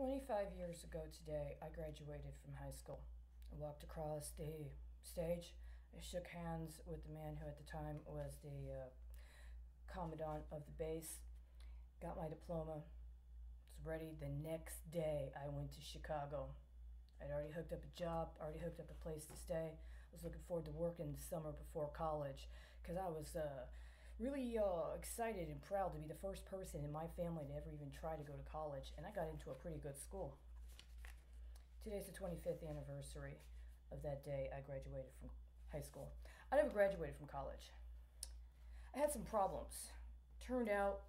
25 years ago today, I graduated from high school. I walked across the stage. I shook hands with the man who at the time was the uh, commandant of the base. Got my diploma. Was ready. The next day, I went to Chicago. I'd already hooked up a job, already hooked up a place to stay. I was looking forward to working the summer before college because I was uh, really uh, excited and proud to be the first person in my family to ever even try to go to college, and I got into a pretty good school. Today's the 25th anniversary of that day I graduated from high school. I never graduated from college. I had some problems. Turned out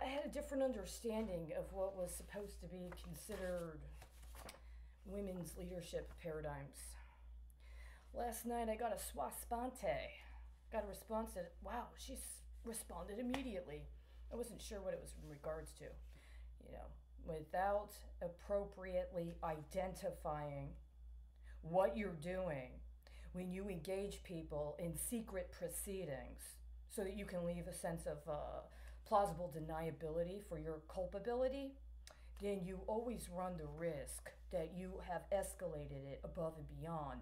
I had a different understanding of what was supposed to be considered women's leadership paradigms. Last night I got a sua sponte got a response that, wow, she's responded immediately. I wasn't sure what it was in regards to. You know, without appropriately identifying what you're doing when you engage people in secret proceedings so that you can leave a sense of uh, plausible deniability for your culpability, then you always run the risk that you have escalated it above and beyond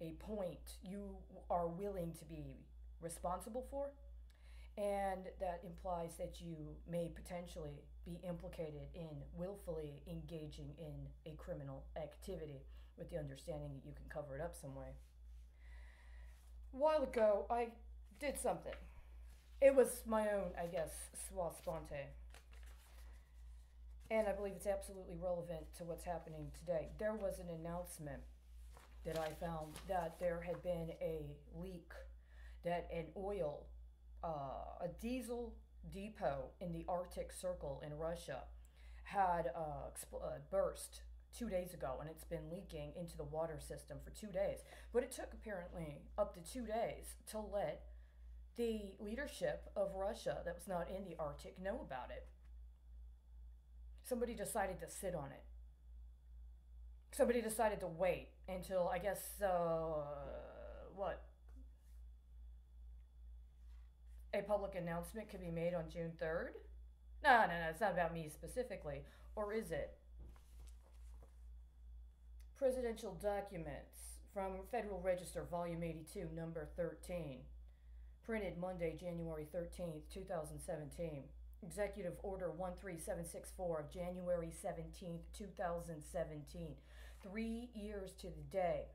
a point you are willing to be responsible for. And that implies that you may potentially be implicated in willfully engaging in a criminal activity with the understanding that you can cover it up some way. A while ago, I did something. It was my own, I guess, sua sponte. And I believe it's absolutely relevant to what's happening today. There was an announcement that I found that there had been a leak that an oil, uh, a diesel depot in the Arctic Circle in Russia had uh, uh, burst two days ago and it's been leaking into the water system for two days. But it took apparently up to two days to let the leadership of Russia that was not in the Arctic know about it. Somebody decided to sit on it. Somebody decided to wait until, I guess, uh, what, a public announcement could be made on June 3rd? No, no, no, it's not about me specifically. Or is it? Presidential documents from Federal Register, Volume 82, Number 13. Printed Monday, January 13th, 2017. Executive Order 13764 of January 17th, 2017. Three years to the day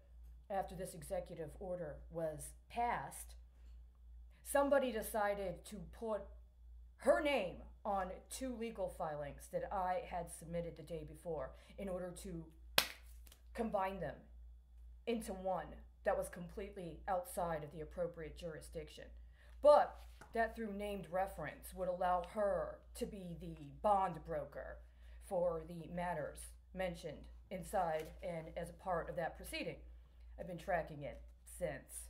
after this executive order was passed, somebody decided to put her name on two legal filings that I had submitted the day before in order to combine them into one that was completely outside of the appropriate jurisdiction. But that through named reference would allow her to be the bond broker for the matters mentioned inside and as a part of that proceeding. I've been tracking it since.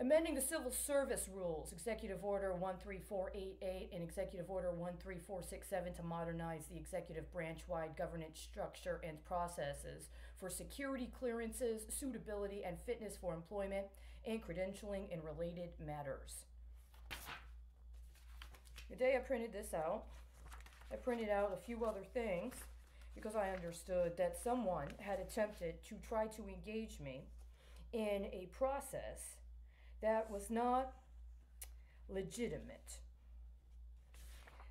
Amending the Civil Service Rules, Executive Order 13488 and Executive Order 13467 to modernize the executive branch wide governance structure and processes for security clearances, suitability, and fitness for employment, and credentialing and related matters. The day I printed this out, I printed out a few other things because I understood that someone had attempted to try to engage me in a process that was not legitimate.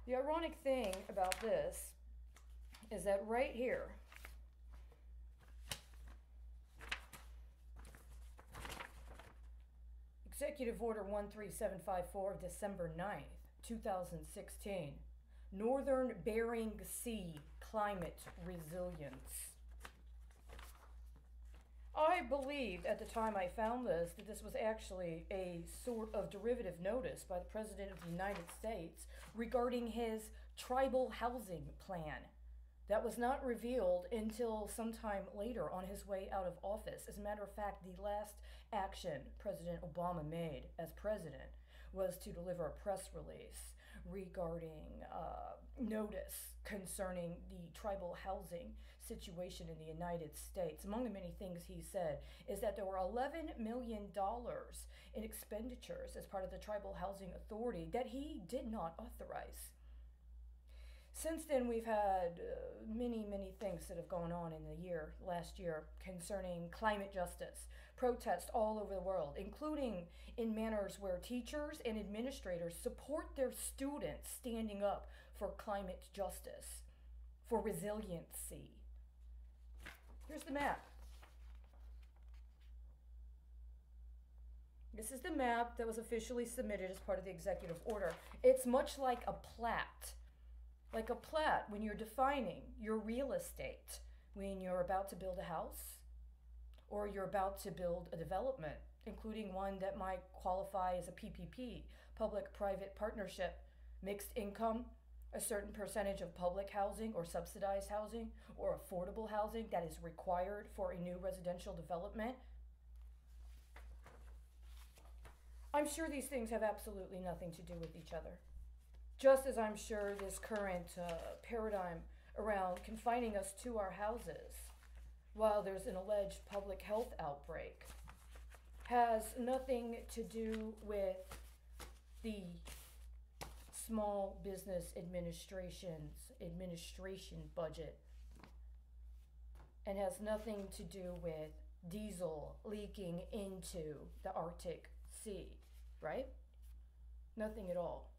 The ironic thing about this is that right here, Executive Order 13754 of December 9th, 2016, Northern Bering Sea Climate Resilience. I believed at the time I found this that this was actually a sort of derivative notice by the President of the United States regarding his tribal housing plan. That was not revealed until sometime later on his way out of office. As a matter of fact, the last action President Obama made as president was to deliver a press release regarding uh, notice concerning the tribal housing situation in the United States. Among the many things he said is that there were $11 million in expenditures as part of the Tribal Housing Authority that he did not authorize. Since then, we've had uh, many, many things that have gone on in the year, last year, concerning climate justice. Protests all over the world, including in manners where teachers and administrators support their students standing up for climate justice, for resiliency. Here's the map. This is the map that was officially submitted as part of the executive order. It's much like a plat. Like a plat when you're defining your real estate, when you're about to build a house or you're about to build a development, including one that might qualify as a PPP, public private partnership, mixed income, a certain percentage of public housing or subsidized housing or affordable housing that is required for a new residential development. I'm sure these things have absolutely nothing to do with each other. Just as I'm sure this current uh, paradigm around confining us to our houses while there's an alleged public health outbreak has nothing to do with the small business administration's administration budget and has nothing to do with diesel leaking into the Arctic Sea, right? Nothing at all.